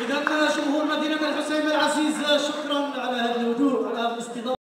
إذا جمهور مدينة